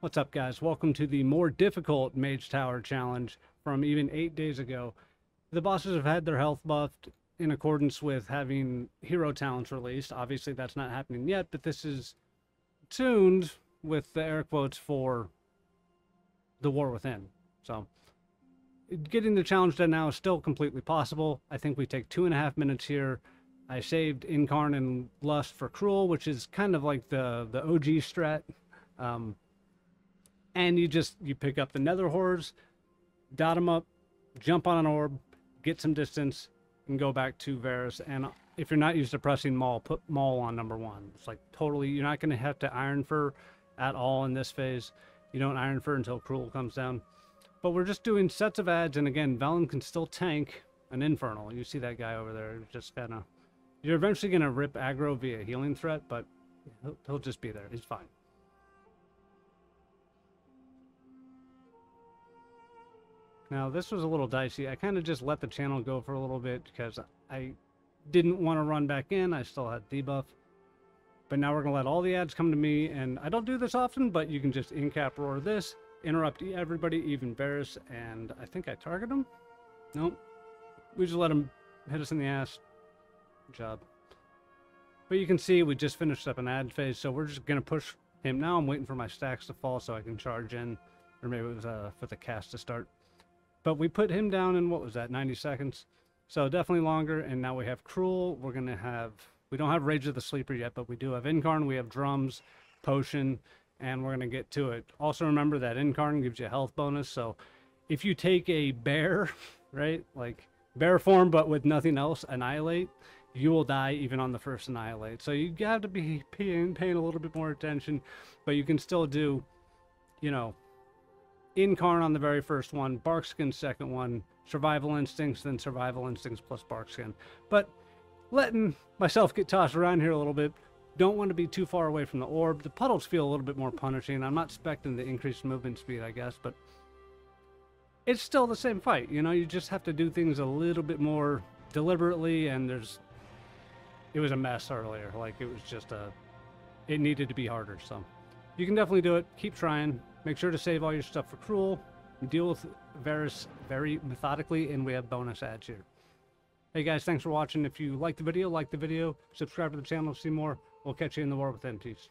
What's up, guys? Welcome to the more difficult Mage Tower challenge from even eight days ago. The bosses have had their health buffed in accordance with having hero talents released. Obviously, that's not happening yet, but this is tuned with the air quotes for the War Within. So, getting the challenge done now is still completely possible. I think we take two and a half minutes here. I saved Incarn and Lust for Kruul, which is kind of like the, the OG strat. Um, and you just you pick up the nether horrors dot them up jump on an orb get some distance and go back to Variss. And if you're not used to pressing Maul put Maul on number one. It's like totally you're not going to have to Ironfur at all in this phase. You don't Ironfur until Kruul comes down. But we're just doing sets of ads and again Velen can still tank an infernal. You see that guy over there just kind of you're eventually going to rip aggro via healing threat but he'll, he'll just be there. He's fine Now, this was a little dicey. I kind of just let the channel go for a little bit because I didn't want to run back in. I still had debuff. But now we're going to let all the ads come to me. And I don't do this often, but you can just in-cap roar this, interrupt everybody, even Variss. And I think I target him. Nope. We just let him hit us in the ass. Good job. But you can see we just finished up an ad phase, so we're just going to push him now. I'm waiting for my stacks to fall so I can charge in. Or maybe it was uh, for the cast to start. But we put him down in, what was that, 90 seconds? So definitely longer, and now we have Kruul. We're going to have, we don't have Rage of the Sleeper yet, but we do have Incarn, we have Drums, Potion, and we're going to get to it. Also remember that Incarn gives you a health bonus, so if you take a bear, right, like bear form but with nothing else, Annihilate, you will die even on the first Annihilate. So you have to be paying, paying a little bit more attention, but you can still do, you know, Incarn on the very first one, Barkskin second one, Survival Instincts, then Survival Instincts plus Barkskin. But letting myself get tossed around here a little bit, don't want to be too far away from the orb. The puddles feel a little bit more punishing. I'm not expecting the increased movement speed, I guess, but it's still the same fight. You know, you just have to do things a little bit more deliberately, and there's. It was a mess earlier. Like, it was just a. It needed to be harder, so. You can definitely do it. Keep trying. Make sure to save all your stuff for Kruul. Deal with Variss very methodically, and we have bonus ads here. Hey guys, thanks for watching. If you liked the video, like the video, subscribe to the channel to see more. We'll catch you in the War Within. Peace.